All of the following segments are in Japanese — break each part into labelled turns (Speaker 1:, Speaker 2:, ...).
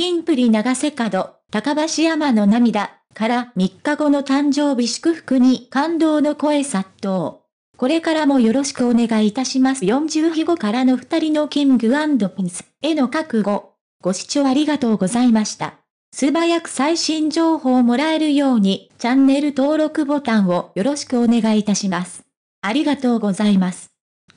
Speaker 1: キンプリ永瀬廉、高橋海人の涙、から3日後の誕生日祝福に感動の声殺到。これからもよろしくお願いいたします。40日後からの2人の King & Prince への覚悟。ご視聴ありがとうございました。素早く最新情報をもらえるように、チャンネル登録ボタンをよろしくお願いいたします。ありがとうございます。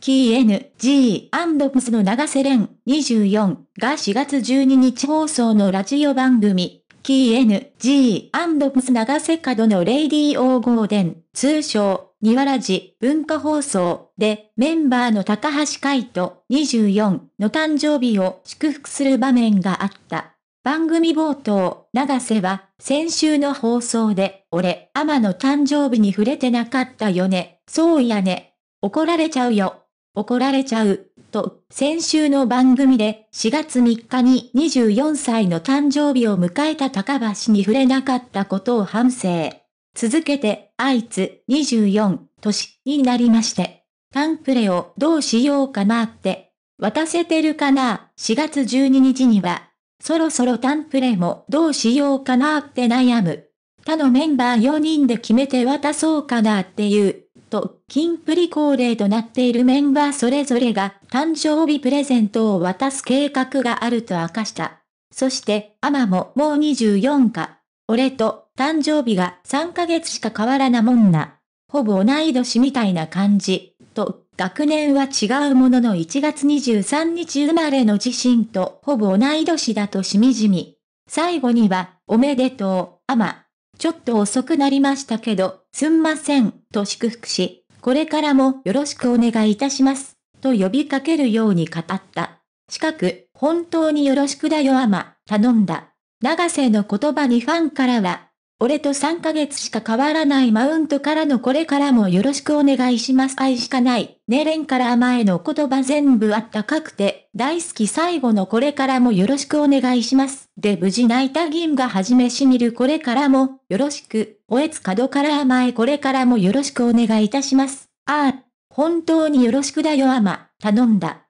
Speaker 1: キー N、G、アンドプスの長瀬廉24が4月12日放送のラジオ番組、 King & Prince 永瀬廉の Radio GARDEN、通称、庭ラジ文化放送でメンバーの高橋海人24の誕生日を祝福する場面があった。番組冒頭、長瀬は先週の放送で俺、アマの誕生日に触れてなかったよね。そうやね。怒られちゃうよ。怒られちゃう。と、先週の番組で4月3日に24歳の誕生日を迎えた高橋に触れなかったことを反省。続けて、あいつ、24、年になりまして、タンプレをどうしようかなって、渡せてるかな ?4 月12日には、そろそろタンプレもどうしようかなって悩む。他のメンバー4人で決めて渡そうかなっていう、と、金プリ恒例となっているメンバーそれぞれが誕生日プレゼントを渡す計画があると明かした。そして、アマももう24か。俺と誕生日が3ヶ月しか変わらなもんな。ほぼ同い年みたいな感じ。と、学年は違うものの1月23日生まれの自身とほぼ同い年だとしみじみ。最後には、おめでとう、あま。ちょっと遅くなりましたけど、すんません、と祝福し、これからもよろしくお願いいたします、と呼びかけるように語った。近く、本当によろしくだよアマ、頼んだ。長瀬の言葉にファンからは、俺と3ヶ月しか変わらないマウントからのこれからもよろしくお願いします愛しかない。ねれんから甘えの言葉全部あったかくて、大好き最後のこれからもよろしくお願いします。で無事泣いた銀がはじめしみるこれからも、よろしく、おえつ角から甘えこれからもよろしくお願いいたします。ああ、本当によろしくだよ甘、頼んだ。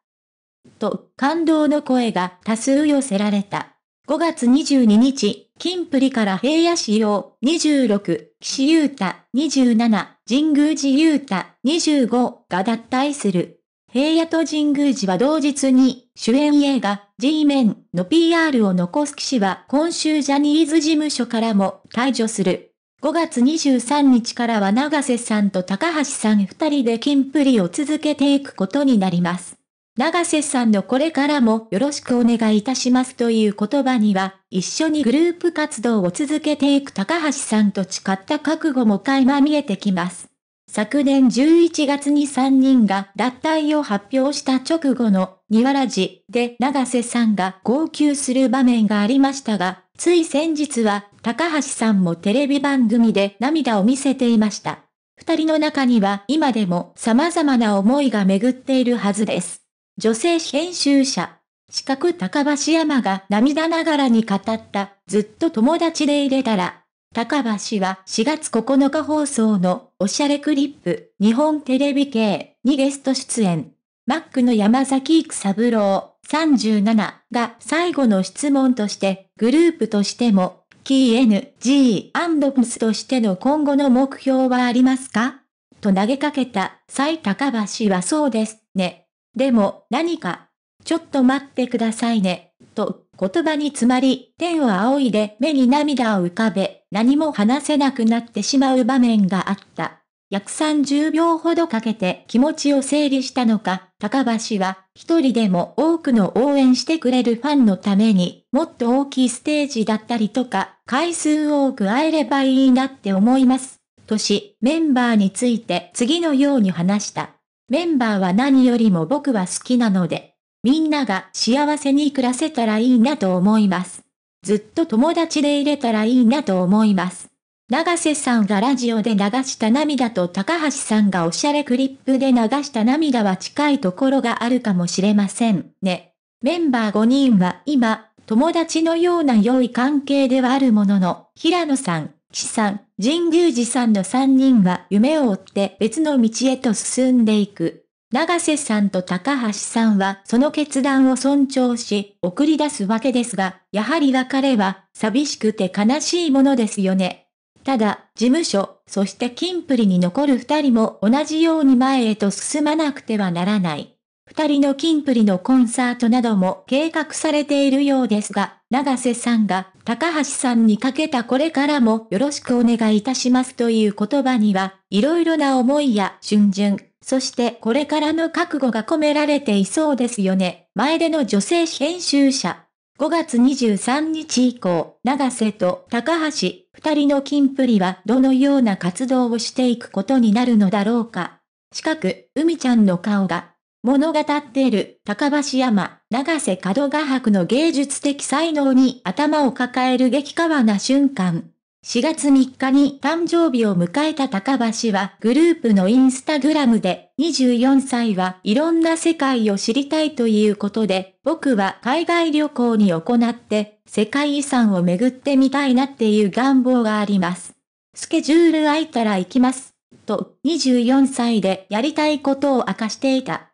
Speaker 1: と、感動の声が多数寄せられた。5月22日、金プリから平野仕様26、岸優太27、神宮寺優太25が脱退する。平野と神宮寺は同日に主演映画 G メンの PR を残す騎士は今週ジャニーズ事務所からも退場する。5月23日からは長瀬さんと高橋さん二人で金プリを続けていくことになります。長瀬さんのこれからもよろしくお願いいたしますという言葉には、一緒にグループ活動を続けていく高橋さんと誓った覚悟も垣間見えてきます。昨年11月に3人が脱退を発表した直後の庭ラジで長瀬さんが号泣する場面がありましたが、つい先日は高橋さんもテレビ番組で涙を見せていました。二人の中には今でも様々な思いが巡っているはずです。女性編集者、四角高橋山が涙ながらに語った、ずっと友達で入れたら、高橋は4月9日放送のおしゃれクリップ日本テレビ系にゲスト出演。マックの山崎育三郎37が最後の質問としてグループとしてもキー N、G、アンドプスとしての今後の目標はありますか？と投げかけた、蔡高橋はそうですね。でも、何か、ちょっと待ってくださいね、と、言葉に詰まり、天を仰いで目に涙を浮かべ、何も話せなくなってしまう場面があった。約30秒ほどかけて気持ちを整理したのか、高橋は一人でも多くの応援してくれるファンのためにもっと大きいステージだったりとか回数多く会えればいいなって思います。とし、メンバーについて次のように話した。メンバーは何よりも僕は好きなので、みんなが幸せに暮らせたらいいなと思います。ずっと友達でいれたらいいなと思います。長瀬さんがラジオで流した涙と高橋さんがおしゃれクリップで流した涙は近いところがあるかもしれませんね。メンバー5人は今、友達のような良い関係ではあるものの、平野さん、岸さん、神宮寺さんの3人は夢を追って別の道へと進んでいく。長瀬さんと高橋さんはその決断を尊重し、送り出すわけですが、やはり別れは、寂しくて悲しいものですよね。ただ、事務所、そしてキンプリに残る二人も同じように前へと進まなくてはならない。二人のキンプリのコンサートなども計画されているようですが、長瀬さんが高橋さんにかけたこれからもよろしくお願いいたしますという言葉には、いろいろな思いや春巡、そしてこれからの覚悟が込められていそうですよね。前での女性編集者。5月23日以降、長瀬と高橋、二人の金プリはどのような活動をしていくことになるのだろうか。近く、海ちゃんの顔が物語っている高橋山、長瀬角画伯の芸術的才能に頭を抱える激川な瞬間。4月3日に誕生日を迎えた高橋はグループのインスタグラムで24歳はいろんな世界を知りたいということで僕は海外旅行に行って世界遺産を巡ってみたいなっていう願望があります。スケジュール空いたら行きます。と24歳でやりたいことを明かしていた。